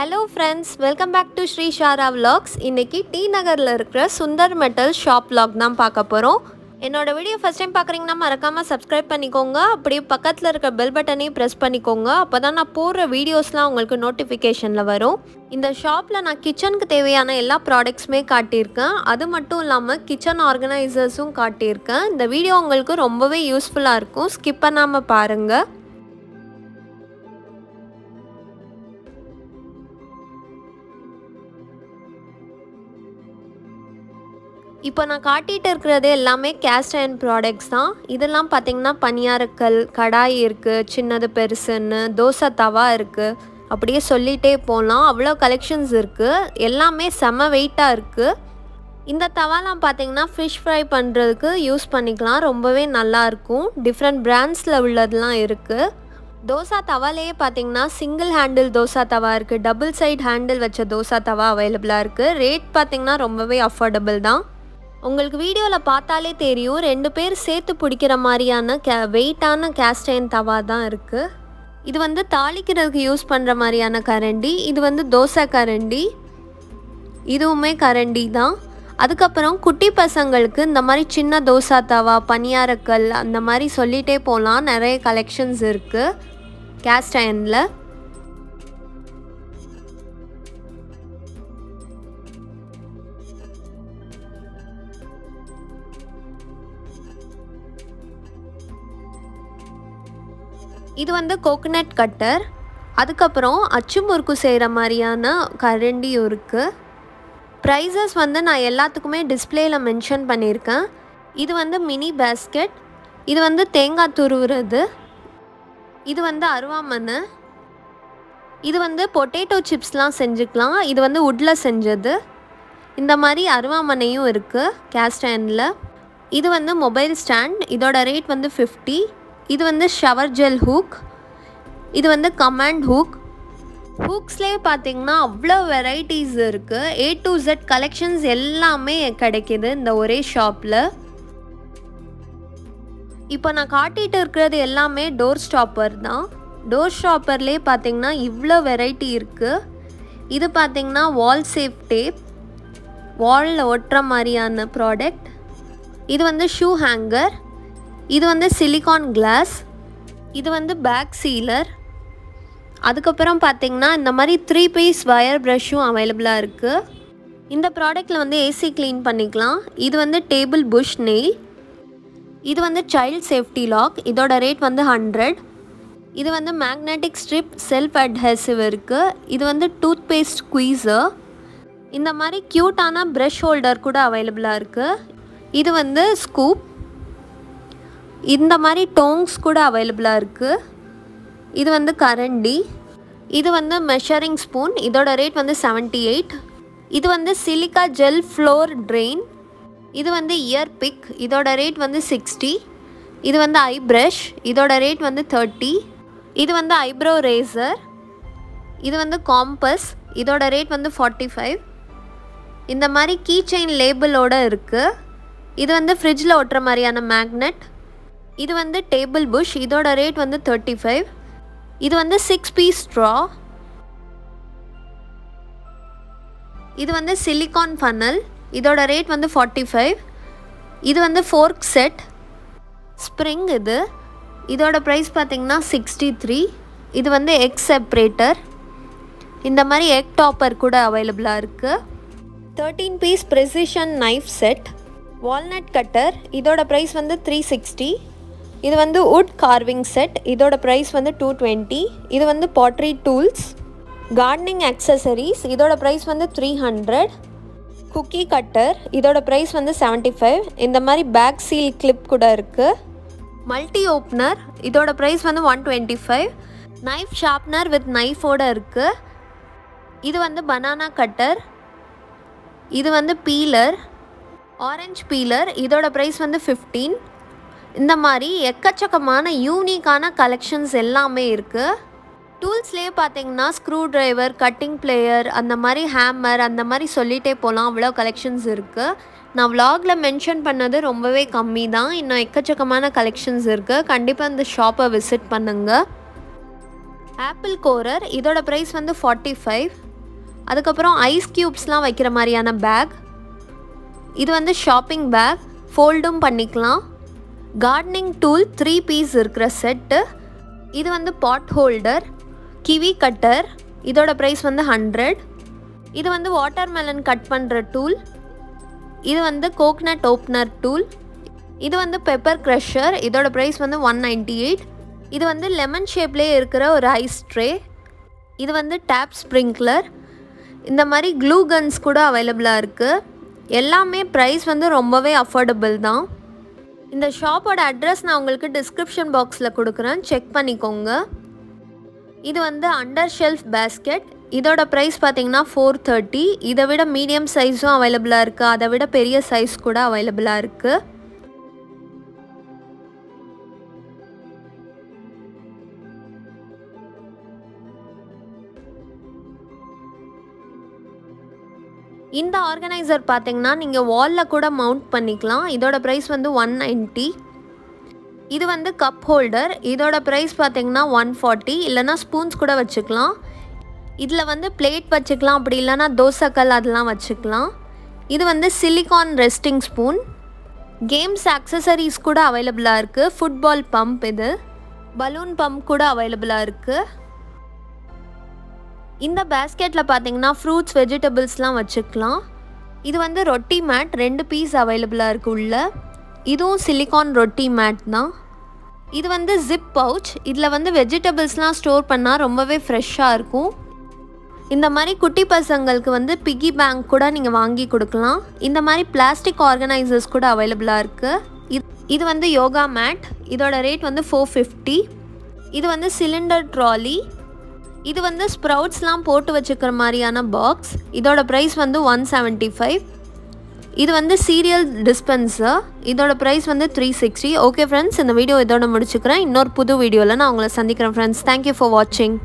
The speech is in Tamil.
Hello friends welcome back to Sri Shara vlogs இன்றைக்கி டி நகரில் இருக்கிற சுந்தர் மெட்டல் ஷாப் லாக் தான் பார்க்க போகிறோம் என்னோட வீடியோ ஃபஸ்ட் டைம் பார்க்குறீங்கன்னா மறக்காமல் சப்ஸ்கிரைப் பண்ணிக்கோங்க. அப்படியே பக்கத்தில் இருக்க பெல் பட்டனையும் ப்ரெஸ் பண்ணிக்கோங்க. அப்போ தான் நான் போடுற வீடியோஸ்லாம் உங்களுக்கு நோட்டிஃபிகேஷனில் வரும். இந்த ஷாப்பில் நான் கிச்சனுக்கு தேவையான எல்லா ப்ராடக்ட்ஸுமே காட்டியிருக்கேன். அது மட்டும் இல்லாமல் கிச்சன் ஆர்கனைசர்ஸும் காட்டியிருக்கேன். இந்த வீடியோ உங்களுக்கு ரொம்பவே யூஸ்ஃபுல்லாக இருக்கும். ஸ்கிப் பண்ணாமல் பாருங்கள் இப்போ நான் காட்டிகிட்டு இருக்கிறது எல்லாமே கேஸ்ட் அயன் ப்ராடக்ட்ஸ் தான். இதெல்லாம் பார்த்தீங்கன்னா பனியாரக்கல் கடாய் இருக்குது சின்னது பெருசுன்னு தோசை தவா இருக்குது அப்படியே சொல்லிகிட்டே போகலாம் அவ்வளோ கலெக்ஷன்ஸ் இருக்குது எல்லாமே செம வெயிட்டாக இருக்குது இந்த தவாலாம் பார்த்தீங்கன்னா ஃபிஷ் ஃப்ரை பண்ணுறதுக்கு யூஸ் பண்ணிக்கலாம். ரொம்பவே நல்லாயிருக்கும் டிஃப்ரெண்ட் பிராண்ட்ஸில் உள்ளதெல்லாம் இருக்குது தோசா தவாலேயே பார்த்தீங்கன்னா சிங்கிள் ஹேண்டில் தோசா தவா இருக்குது டபுள் சைட் ஹேண்டில் வச்ச தோசா தவா அவைலபிளாக இருக்குது ரேட் பார்த்திங்கன்னா ரொம்பவே அஃபோர்டபுள் தான். உங்களுக்கு வீடியோவில் பார்த்தாலே தெரியும் ரெண்டு பேர் சேர்த்து பிடிக்கிற மாதிரியான கே வெயிட்டான கேஸ்டைன் தவா தான் இருக்குது இது வந்து தாளிக்கிறதுக்கு யூஸ் பண்ணுற மாதிரியான கரண்டி இது வந்து தோசை கரண்டி இதுவுமே கரண்டி தான். அதுக்கப்புறம் குட்டி பசங்களுக்கு இந்த மாதிரி சின்ன தோசா தவா பனியாரக்கல் அந்த மாதிரி சொல்லிகிட்டே போகலாம் நிறைய கலெக்ஷன்ஸ் இருக்குது கேஸ்டைனில் இது வந்து கோகனட் கட்டர் அதுக்கப்புறம் அச்சு முறுக்கு செய்கிற மாதிரியான கரண்டியும் இருக்குது ப்ரைஸஸ் வந்து நான் எல்லாத்துக்குமே டிஸ்பிளேயில் மென்ஷன் பண்ணியிருக்கேன். இது வந்து மினி பேஸ்கெட் இது வந்து தேங்காய் துருவுறது. இது வந்து அருவாமனை இது வந்து பொட்டேட்டோ சிப்ஸ்லாம் செஞ்சுக்கலாம். இது வந்து உட்டில் செஞ்சது. இந்த மாதிரி அருவாமனையும் இருக்குது கேஸ்ட் அயனில் இது வந்து மொபைல் ஸ்டாண்ட் இதோட ரேட் வந்து ஃபிஃப்டி இது வந்து ஷவர் ஜெல் ஹூக் இது வந்து கமாண்ட் ஹூக் ஹூக்ஸ்லேயே பார்த்தீங்கன்னா அவ்வளோ வெரைட்டிஸ் இருக்குது ஏ டு ஜெட் கலெக்ஷன்ஸ் எல்லாமே கிடைக்கிது இந்த ஒரே ஷாப்பில் இப்போ நான் காட்டிகிட்டு இருக்கிறது எல்லாமே டோர் ஸ்டாப்பர் தான். டோர் ஸ்டாப்பர்லேயே பார்த்தீங்கன்னா இவ்வளோ வெரைட்டி இருக்குது இது பார்த்தீங்கன்னா வால் சேஃப் டேப் வாலில் ஒட்டுற மாதிரியான ப்ராடக்ட் இது வந்து ஷூ ஹேங்கர் இது வந்து சிலிகான் கிளாஸ் இது வந்து பேக் சீலர் அதுக்கப்புறம் பார்த்தீங்கன்னா இந்த மாதிரி த்ரீ பீஸ் வயர் ப்ரஷ்ஷும் அவைலபிளாக இருக்குது இந்த ப்ராடக்ட்டில் வந்து ஏசி க்ளீன் பண்ணிக்கலாம். இது வந்து டேபிள் புஷ் நெயில் இது வந்து சைல்ட் சேஃப்டி லாக் இதோட ரேட் வந்து ஹண்ட்ரட் இது வந்து மேக்னெட்டிக் ஸ்ட்ரிப் செல்ஃப் அட்ஹெசிவ் இருக்குது இது வந்து டூத் பேஸ்ட் ஸ்குவீஸர் இந்த மாதிரி க்யூட்டான ப்ரஷ் ஹோல்டர் கூட அவைலபிளாக இருக்குது இது வந்து ஸ்கூப் இந்த மாதிரி டோங்ஸ் கூட அவைலபிளாக இருக்குது இது வந்து கரண்டி. இது வந்து மெஷரிங் ஸ்பூன் இதோட ரேட் வந்து செவன்ட்டி எயிட் இது வந்து சிலிக்கா ஜெல் ஃப்ளோர் ட்ரெயின் இது வந்து இயர் பிக் இதோட ரேட் வந்து சிக்ஸ்டி இது வந்து ஐ ப்ரஷ் இதோட ரேட் வந்து தேர்ட்டி இது வந்து ஐப்ரோ ரேசர் இது வந்து காம்பஸ் இதோட ரேட் வந்து ஃபார்ட்டி ஃபைவ் இந்த மாதிரி கீ செயின் லேபிளோடு இருக்குது இது வந்து ஃப்ரிட்ஜில் ஒட்டுற மாதிரியான மேக்னெட் இது வந்து டேபிள் புஷ் இதோட ரேட் வந்து தேர்ட்டி ஃபைவ் இது வந்து சிக்ஸ் பீஸ் ஸ்ட்ரா இது வந்து சிலிகான் ஃபனல் இதோட ரேட் வந்து ஃபார்ட்டி ஃபைவ் இது வந்து ஃபோர்க் செட் ஸ்ப்ரிங் இது. இதோட ப்ரைஸ் பார்த்திங்கன்னா சிக்ஸ்டி த்ரீ இது வந்து எக் செப்ரேட்டர் இந்த மாதிரி எக் டாப்பர் கூட அவைலபிளாக இருக்குது thirteen piece precision knife set walnut cutter இதோட ப்ரைஸ் வந்து த்ரீ சிக்ஸ்டி இது வந்து வுட் கார்விங் செட் இதோட ப்ரைஸ் வந்து டூ டுவெண்ட்டி இது வந்து பாட்ரி டூல்ஸ் கார்டனிங் அக்சசரிஸ் இதோட ப்ரைஸ் வந்து த்ரீ ஹண்ட்ரட் குக்கி கட்டர் இதோட ப்ரைஸ் வந்து செவன்ட்டி ஃபைவ் இந்த மாதிரி பேக் சீல் கிளிப் கூட இருக்குது மல்டி ஓப்னர் இதோட ப்ரைஸ் வந்து one twenty five knife sharpener with நைஃபோட இருக்குது இது வந்து பனானா கட்டர் இது வந்து பீலர் ஆரஞ்ச் பீலர் இதோட ப்ரைஸ் வந்து ஃபிஃப்டீன் இந்த மாதிரி எக்கச்சக்கமான யூனிக்கான கலெக்ஷன்ஸ் எல்லாமே இருக்குது டூல்ஸ்லேயே பார்த்தீங்கன்னா ஸ்க்ரூ டிரைவர் கட்டிங் பிளேயர் அந்த மாதிரி ஹேமர் அந்த மாதிரி சொல்லிகிட்டே போகலாம் அவ்வளோ கலெக்ஷன்ஸ் இருக்குது நான் விலாகில் மென்ஷன் பண்ணது ரொம்பவே கம்மி தான் இன்னும் எக்கச்சக்கமான கலெக்ஷன்ஸ் இருக்குது கண்டிப்பாக இந்த ஷாப்பை விசிட் பண்ணுங்கள் ஆப்பிள் கோரர் இதோட ப்ரைஸ் வந்து ஃபார்ட்டி ஃபைவ் அதுக்கப்புறம் ஐஸ் க்யூப்ஸ்லாம் வைக்கிற மாதிரியான பேக் இது வந்து ஷாப்பிங் பேக் ஃபோல்டும் பண்ணிக்கலாம். கார்டனிங் டூல் த்ரீ பீஸ் இருக்கிற செட்டு இது வந்து பாட் ஹோல்டர் கிவி கட்டர் இதோட ப்ரைஸ் வந்து ஹண்ட்ரட் இது வந்து வாட்டர் மெலன் கட் பண்ணுற டூல் இது வந்து கோக்னட் ஓப்பனர் டூல் இது வந்து பெப்பர் க்ரஷர் இதோட ப்ரைஸ் வந்து ஒன் நைன்டி எயிட் இது வந்து லெமன் ஷேப்லேயே இருக்கிற ஒரு ஐஸ் ட்ரே இது வந்து டேப் ஸ்ப்ரிங்க்லர் இந்த மாதிரி க்ளூ கன்ஸ் கூட அவைலபிளாக இருக்குது எல்லாமே ப்ரைஸ் வந்து ரொம்பவே அஃபோர்டபுள் தான். இந்த ஷாப்போட அட்ரஸ் நான் உங்களுக்கு டிஸ்கிரிப்ஷன் பாக்ஸில் கொடுக்குறேன். செக் பண்ணிக்கோங்க. இது வந்து அண்டர் ஷெல்ஃப் பேஸ்கெட் இதோட ப்ரைஸ் பார்த்தீங்கன்னா ஃபோர் தேர்ட்டி இதை விட மீடியம் சைஸும் அவைலபிளாக இருக்குது அதை விட பெரிய சைஸ் கூட அவைலபிளாக இருக்குது இந்த ஆர்கனைசர் பார்த்தீங்கன்னா நீங்கள் வாலில் கூட மவுண்ட் பண்ணிக்கலாம். இதோட ப்ரைஸ் வந்து ஒன் நைன்ட்டி இது வந்து கப் ஹோல்டர் இதோட ப்ரைஸ் பார்த்தீங்கன்னா ஒன் ஃபார்ட்டி இல்லைனா ஸ்பூன்ஸ் கூட வச்சுக்கலாம். இதில் வந்து பிளேட் வச்சுக்கலாம். அப்படி இல்லைனா தோசைக்கல் அதெல்லாம் வச்சுக்கலாம். இது வந்து silicone resting spoon games accessories கூட அவைலபிளாக இருக்குது ஃபுட்பால் பம்ப் இது. பலூன் பம்ப் கூட அவைலபிளாக இருக்குது இந்த பேஸ்கெட்டில் பார்த்தீங்கன்னா ஃப்ரூட்ஸ் வெஜிடபிள்ஸ்லாம் வச்சுக்கலாம். இது வந்து ரொட்டி மேட் ரெண்டு பீஸ் அவைலபிளாக இருக்குது உள்ள. இதுவும் சிலிகான் ரொட்டி மேட் தான். இது வந்து ஜிப் பவுச் இதில் வந்து வெஜிடபிள்ஸ்லாம் ஸ்டோர் பண்ணால் ரொம்பவே ஃப்ரெஷ்ஷாக இருக்கும். இந்த மாதிரி குட்டி பசங்களுக்கு வந்து பிகி பேங்க் கூட நீங்கள் வாங்கி கொடுக்கலாம். இந்த மாதிரி பிளாஸ்டிக் ஆர்கனைசர்ஸ் கூட அவைலபிளாக இருக்குது இது இது வந்து யோகா மேட் இதோட ரேட் வந்து ஃபோர் ஃபிஃப்டி இது வந்து சிலிண்டர் ட்ராலி இது வந்து ஸ்ப்ரவுட்ஸ்லாம் போட்டு வச்சுக்கிற மாதிரியான பாக்ஸ் இதோட ப்ரைஸ் வந்து ஒன் செவன்ட்டி ஃபைவ் இது வந்து சீரியல் டிஸ்பென்சர் இதோட ப்ரைஸ் வந்து த்ரீ சிக்ஸ்டி ஓகே ஃப்ரெண்ட்ஸ் இந்த வீடியோ இதோட முடிச்சுக்கிறேன். இன்னொரு புது வீடியோவில் நான் உங்களை சந்திக்கிறேன் ஃப்ரெண்ட்ஸ் தேங்க்யூ ஃபார் வாட்சிங்